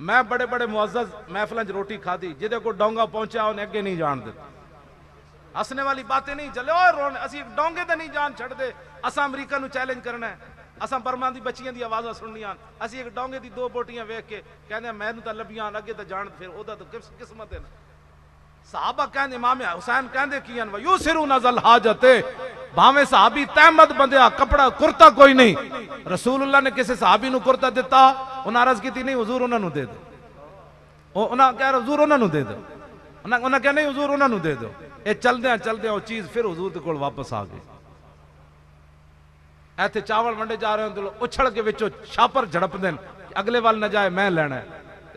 मैं बड़े बड़े मुआजज महफिल रोटी खाधी, जिदे को डोंगा पहुँचा, उन्हें अगे नहीं जान दिता हसने वाली बातें नहीं चले रोने, असि डोंगे ते नहीं जान छड़ दे असा अमरीका चैलेंज करना है। असा बर्मा दी बच्चियाँ आवाज़ां सुननियाँ असि एक डोंगे दी दो बोटियाँ वेख के कहंदे मैनू तां लभियाँ अगे ते जान, फिर ओदा तो किस किस्मत है साहबा कहंदे, इमाम हुसैन कहंदे कियन व यूसिरू नजल हाजते भावे सहाबी तहमद बंदिया कपड़ा, कुर्ता कोई नहीं। रसूलुल्लाह ने किसी सहाबी कुर्ता दिता ਉਹਨਾਂ ਅਰਜ਼ ਕੀਤੀ ਨਹੀਂ ਹਜ਼ੂਰ ਉਹਨਾਂ ਨੂੰ ਦੇ ਦਿਓ ਉਹ ਉਹਨਾਂ ਕਹਿ ਹਜ਼ੂਰ ਉਹਨਾਂ ਨੂੰ ਦੇ ਦਿਓ ਉਹਨਾਂ ਉਹਨਾਂ ਕਹਿੰਦੇ ਨਹੀਂ ਹਜ਼ੂਰ ਉਹਨਾਂ ਨੂੰ ਦੇ ਦਿਓ ਇਹ ਚਲਦਿਆਂ ਚਲਦਿਆਂ ਉਹ ਚੀਜ਼ ਫਿਰ ਹਜ਼ੂਰ ਦੇ ਕੋਲ ਵਾਪਸ ਆ ਗਈ ਇੱਥੇ ਚਾਵਲ ਵੰਡੇ ਜਾ ਰਹੇ ਹੁੰਦੇ ਲੋ ਉਛਲ ਕੇ ਵਿੱਚੋਂ ਛਾਪਰ ਝੜਪਦੇ ਨੇ ਅਗਲੇ ਵੱਲ ਨਾ ਜਾਏ ਮੈਂ ਲੈਣਾ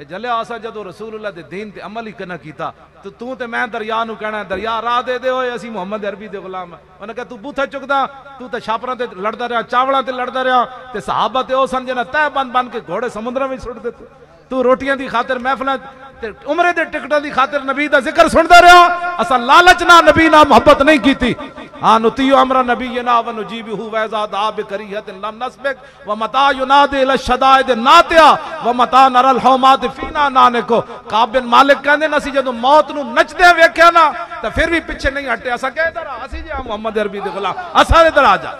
ਤੇ ਜਲਿਆ ਅਸਾਂ ਜਦੋਂ ਰਸੂਲullah ਦੇ ਦੀਨ ਤੇ ਅਮਲ ਹੀ ਕਰਨਾ ਕੀਤਾ ਤੇ ਤੂੰ ਤੇ ਮੈਂ ਦਰਿਆ ਨੂੰ ਕਹਿਣਾ ਦਰਿਆ ਰਾਹ ਦੇ ਦੇ ਓਏ ਅਸੀਂ ਮੁਹੰਮਦ ਅਰਬੀ ਦੇ ਗੁਲਾਮ ਹਾਂ ਉਹਨੇ ਕਿਹਾ ਤੂੰ ਬੂਥਾ ਚੁੱਕਦਾ ਤੂੰ ਤਾਂ ਛਾਪਰਾਂ ਤੇ ਲੜਦਾ ਰਿਹਾ ਚਾਵਲਾਂ ਤੇ ਲੜਦਾ ਰਿਹਾ ਤੇ ਸਹਾਬਾ ਤੇ ਉਹ ਸਨ ਜਿਹਨਾਂ ਤਹਿ ਬੰਨ ਬੰਨ ਕੇ ਘੋੜੇ ਸਮੁੰਦਰਾਂ ਵਿੱਚ ਸੁੱਟ ਦਿੱਤੇ ਤੂੰ ਰੋਟੀਆਂ ਦੀ ਖਾਤਰ ਮਹਿਫਲਾਂ ਤੇ ਉਮਰੇ ਦੇ ਟਿਕਟਾਂ ਦੀ ਖਾਤਰ ਨਬੀ ਦਾ ਜ਼ਿਕਰ ਸੁਣਦਾ ਰਿਹਾ ਅਸਾਂ ਲਾਲਚ ਨਾਲ ਨਬੀ ਨਾਲ ਮੁਹੱਬਤ ਨਹੀਂ ਕੀਤੀ आनुती अमरा नबी यनावन जीब वैजादाब करीहत लम नस्बिक। व मता युनाद इल शदाइद नातिया व मता नरल हौमात फीना नाने को। काबिन मालिक कहंदे न सी जदों मौत नु नचदे वेख्या ना तो फिर भी पीछे नहीं हटे। असा के इधर आ जे मोहम्मद अरबी दे गुलाम। इधर आ जा।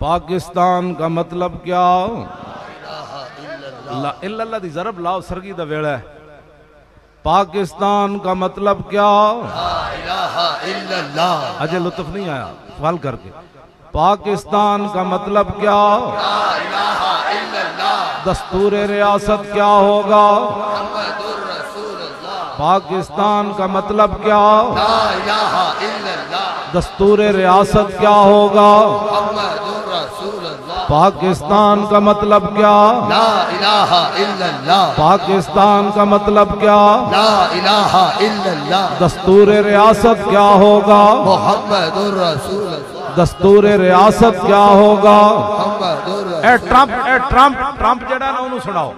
पाकिस्तान का मतलब क्या? ला इल्ला अल्लाह दी जरब लाओ, सरगी दा वेला है। पाकिस्तान का मतलब क्या? अजय लुत्फ नहीं आया सवाल करके। पाकिस्तान का मतलब क्या? दस्तूर रियासत क्या होगा? पाकिस्तान का मतलब क्या? दस्तूर रियासत क्या होगा? पाकिस्तान का मतलब क्या? पाकिस्तान का मतलब क्या? दस्तूर रियासत क्या होगा? दस्तूर रियासत क्या होगा? ए ट्रंप ए ट्रंप ट्रंप जड़ा सुनाओ।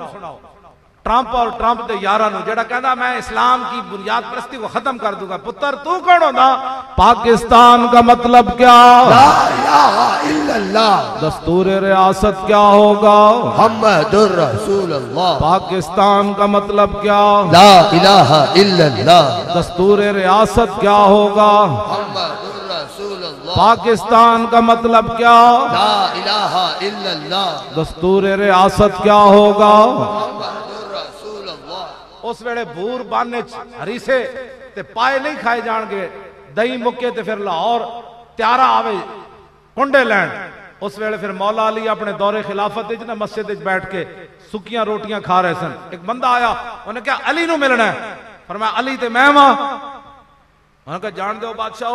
ट्रंप और ट्रंप के यार जोड़ा कहना मैं इस्लाम की बुनियाद प्रस्ती को खत्म कर दूँगा। पुत्र तू कौन होता पाकिस्तान का मतलब क्या? दस्तूर रियासत क्या होगा? हम पाकिस्तान का मतलब क्या? दस्तूर रियासत क्या होगा? पाकिस्तान का मतलब क्या? दस्तूर रियासत क्या होगा? उस वे बूर बाने हरीसे ते पाए नहीं खाए जाएँगे दही मुके ते फिर लाहौर, त्यारा आवे, कुंडे लैंड उस वे फिर मौला अली अपने दौरे खिलाफत ना मस्जिद बैठ के सुखिया रोटियाँ खा रहे सन। एक बंदा आया, उन्हें क्या अली मिलना है? पर मैं अली ते मैं वहाँ उन्हें कहा, जान दो बादशाह,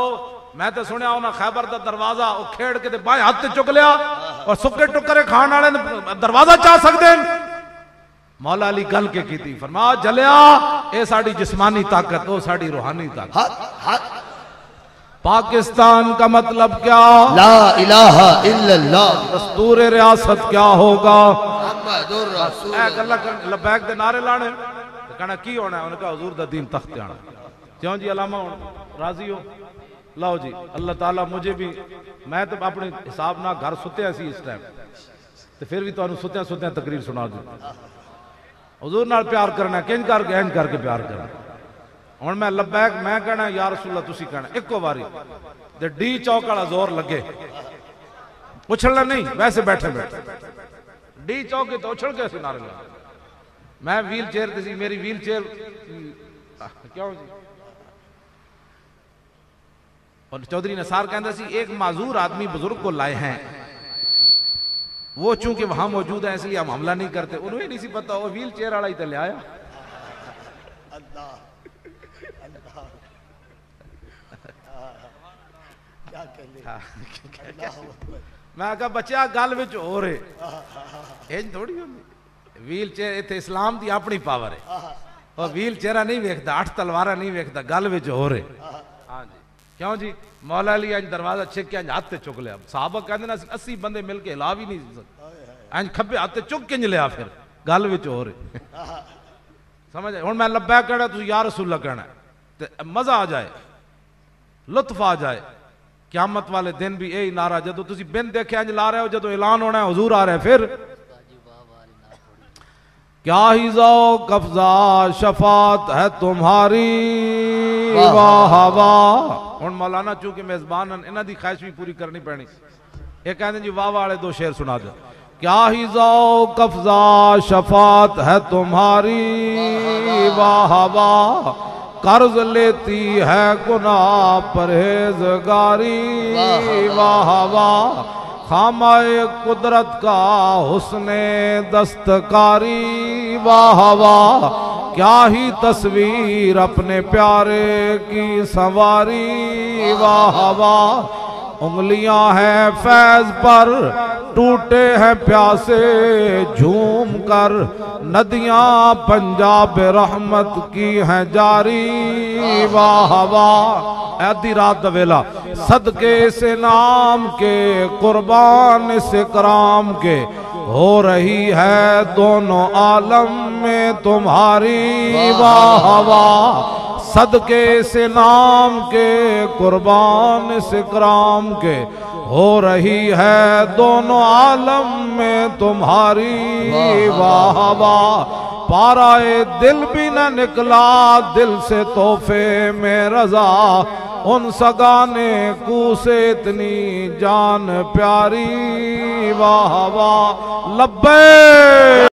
मैं तो सुनिया उन्हें खैबर का दरवाज़ा खेड़ के बाएँ हाथ चुक लिया, और सुके टुकरे खाने दरवाज़ा चाह सकते हैं मौला अली गल के की फरमा जलिया ये साड़ी जिस्मानी ताकत वो साड़ी रूहानी ताकत। हाँ, हाँ। पाकिस्तान का मतलब क्या? ला इलाहा इल्लल्लाह। दस्तूर रियासत क्या होगा? लबैक नारे लाने। कहना की होना है? हजूर दीन तख्त आना। क्यों जी अलामा राज़ी हो। लाओ जी अल्लाह ताला मुझे भी मैं तो अपने हिसाब ना घर सुत्या इस टाइम तो फिर भी तुम सुत्या सुत्या तकरीर सुना दू। हजूर न प्यार करना किन करके इंज करके प्यार करना हूँ। मैं लबैक मैं कहना यार रसूला तुम कहना एको बारी तो डी चौक वाला ज़ोर लगे उछलना नहीं, वैसे बैठे बैठे। डी चौके तो उछल के नारे लगा मैं व्हील चेयर दी मेरी व्हील चेयर हम्म, क्यों जी और चौधरी नसार कहता एक माजूर आदमी बुज़ुर्ग को लाए हैं। वो चूँकि वहाँ मौजूद है, इसलिए हम हमला नहीं करते। उन्हें नहीं सी पता वो व्हील चेयर वाला ही ले आया। मैं कहा, बच्चा, गल विच हो। रहे इंज थोड़ी होंदी व्हील चेयर इतने इस्लाम की अपनी पावर है। और व्हील चेहरा नहीं वेखता अठ तलवारा नहीं वेखता गल विच हो। रहे हाँ जी। क्यों जी? मौला अली अंज दरवाज़ा छिक के अंज हाथ चुक लिया। साहब कहते ना अस्सी बंदे मिल के हिला भी नहीं अंज खब्बे हाथ चुक किंज लिया फिर। गल हो रही समझ हूँ मैं लब्बैक कहना तुम यार रसूला कहना ते मज़ा आ जाए। लुत्फ आ जाए। क्यामत वाले दिन भी यही नारा जो तुम बिन देखे अंज ला रहे हो जो ऐलान होना है हजूर आ रहे हैं फिर। क्या ही जाओ कब्जा शफात है तुम्हारी। वाह। वाह हूँ मौलाना चूँकि मेजबान इन्हों की ख्वाहिश भी पूरी करनी पैनी ये कहते जी वाह वाले दो शेर सुना दो। क्या ही जाओ कब्जा शफात है तुम्हारी। वाह वाह। कर्ज लेती है गुना परहेजगारी। वाह वाह खामाए कुदरत का हुसने दस्तकारी। वाह वाह क्या ही तस्वीर अपने प्यारे की सवारी। वाह वाह उंगलियाँ हैं फैज पर, टूटे हैं प्यासे झूम कर। नदियाँ पंजाब रहमत की हैं जारी। वाह वाह आधी रात वेला। सदके से नाम के, कुर्बान से कराम के। हो रही है दोनों आलम में तुम्हारी वाह वाह सदके से नाम के, कुर्बान से कराम के। हो रही है दोनों आलम में तुम्हारी वाह वाह पाराए दिल भी न निकला, दिल से तोहफे में रजा। उन सगाने कू से इतनी जान प्यारी वाह वाह लब्बे।